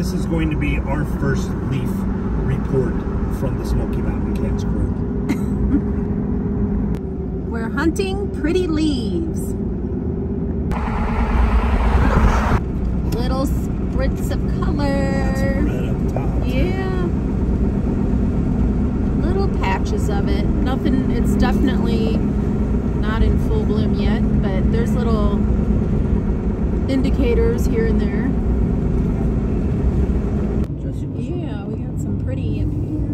This is going to be our first leaf report from the Smoky Mountain Katz Krew. We're hunting pretty leaves. Little spritz of color. Yeah. Little patches of it. Nothing, it's definitely not in full bloom yet, but there's little indicators here and there. Yeah, we got some pretty up here.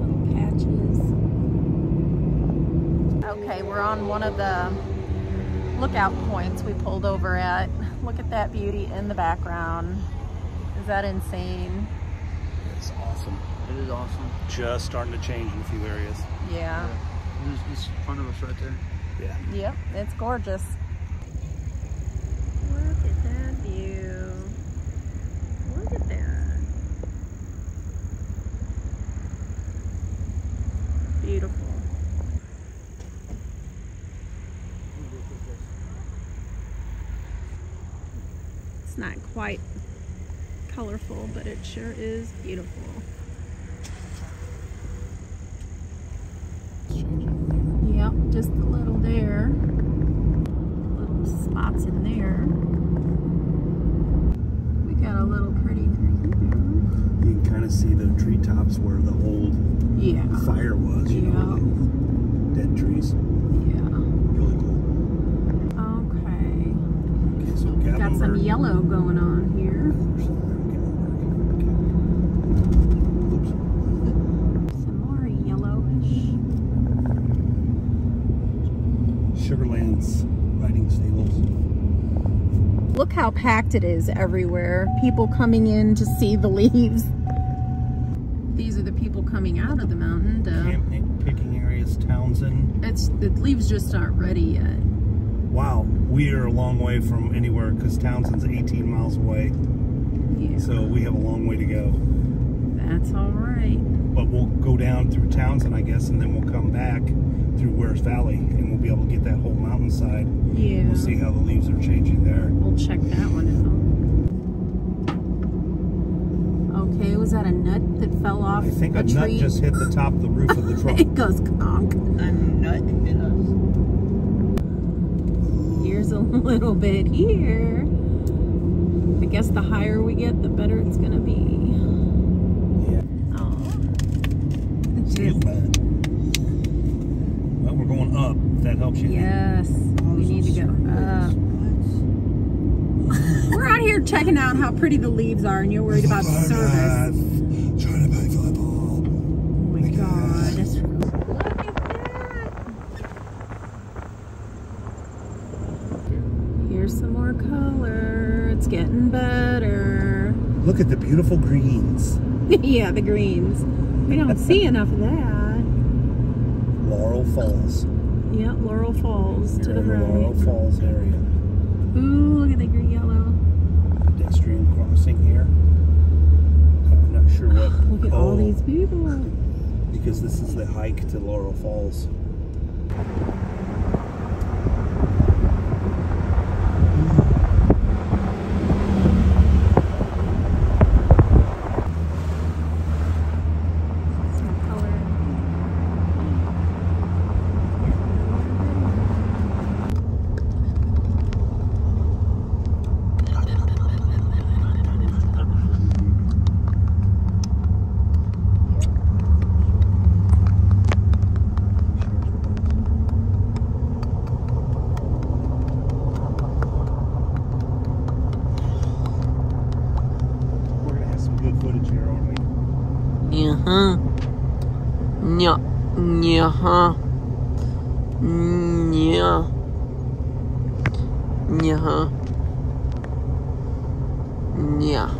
Little patches. Okay, we're on one of the lookout points we pulled over at. Look at that beauty in the background. Is that insane? It's awesome. It is awesome. Just starting to change in a few areas. Yeah. There's this in front of us right there. Yeah. Yep, it's gorgeous. Look at that view. Look at that. Beautiful. It's not quite colorful, but it sure is beautiful. Yep, just a little there. Little spots in there. We got a little pretty green You can kind of see the treetops where the old. Yeah, fire was, you know, dead trees. yeah. Really cool. Okay. Okay, so Got some yellow going on here. Some more yellowish. Sugarlands riding stables. Look how packed it is everywhere. People coming in to see the leaves. These are the people coming out of the mountain. To, Camp picking areas, Townsend. it's the leaves just aren't ready yet. Wow, we are a long way from anywhere because Townsend's 18 miles away. Yeah, So we have a long way to go. that's all right. But we'll go down through Townsend, I guess, and then we'll come back through Wears Valley and we'll be able to get that whole mountainside. Yeah, We'll see how the leaves are changing there. we'll check that one out. Okay, was that a nut that fell off I think a a nut tree? just hit the top of the roof of the truck. it goes conk. A nut hit us. Here's a little bit here. I guess the higher we get, the better it's gonna be. Yeah. Oh. Bad. Well, we're going up. If that helps you. Yes, we need to go up. We're out here checking out how pretty the leaves are, and you're worried about the service. Trying to buy football. Oh my god. Look at that. Here's some more color. It's getting better. Look at the beautiful greens. yeah, the greens. We don't see enough of that. Laurel Falls. Yep, Laurel Falls to You're the in the Laurel right. Falls area. Ooh, look at the green yellow. Pedestrian crossing here. I'm not sure what. Look at all oh, these people. Because this is the hike to Laurel Falls. 嗯，呀，你哈，你，你哈，你。你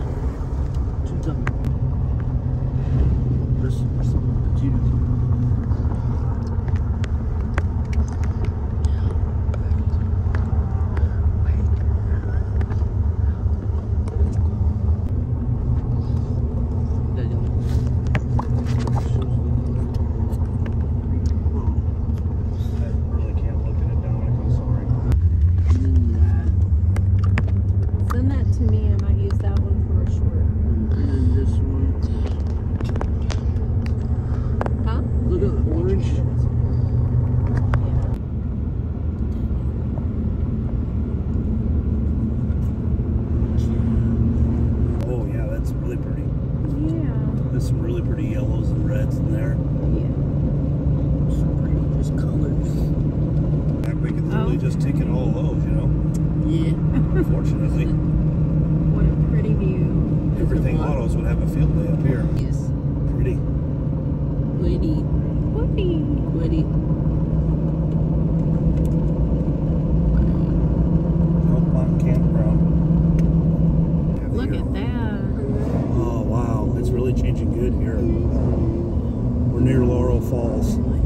in there. Falls.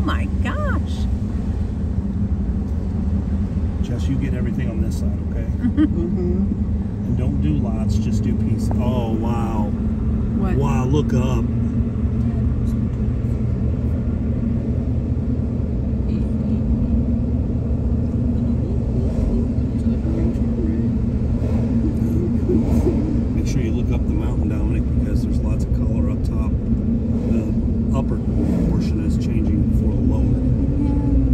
Oh my gosh. Jess, you get everything on this side, okay? mm-hmm. And don't do lots, just do pieces. Oh, wow. What? Wow, look up.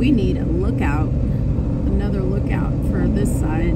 we need a lookout, another lookout for this side.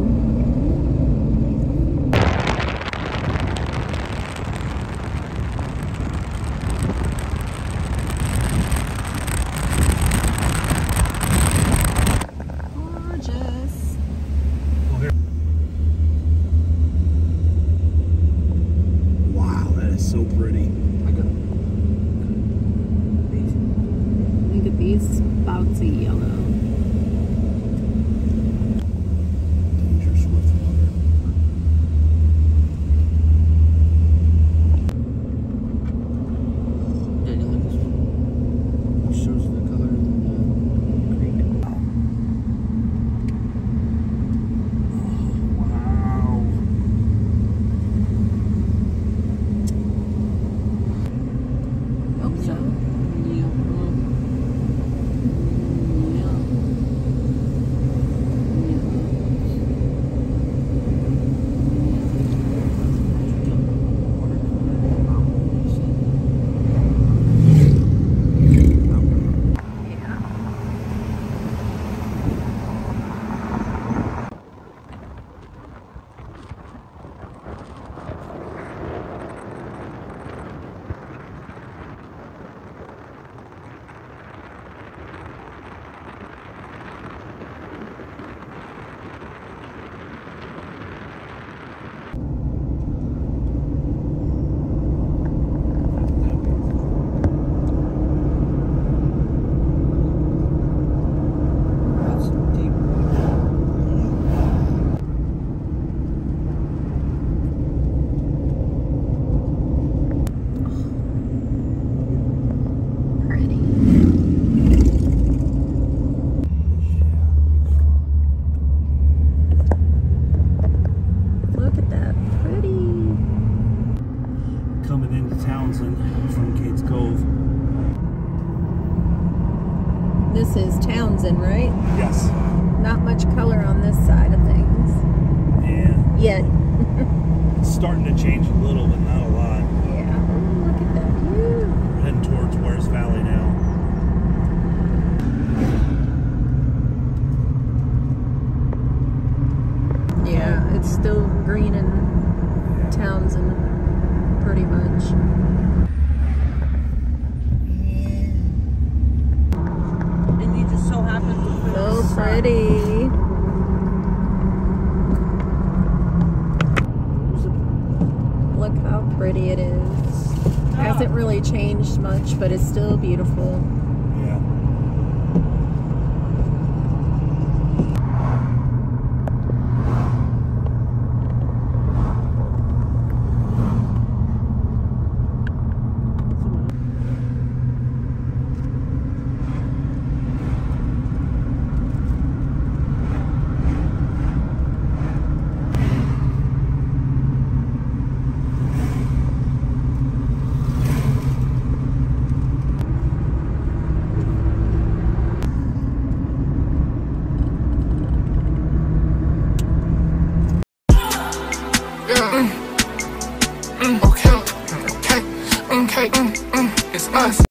This is Townsend, right? Yes. Not much color on this side of things. Yeah. Yet. it's starting to change a little, but not a lot. Yeah. Ooh, look at that view. We're heading towards Wears Valley now. Yeah, it's still green in Townsend, pretty much. much, but it's still beautiful.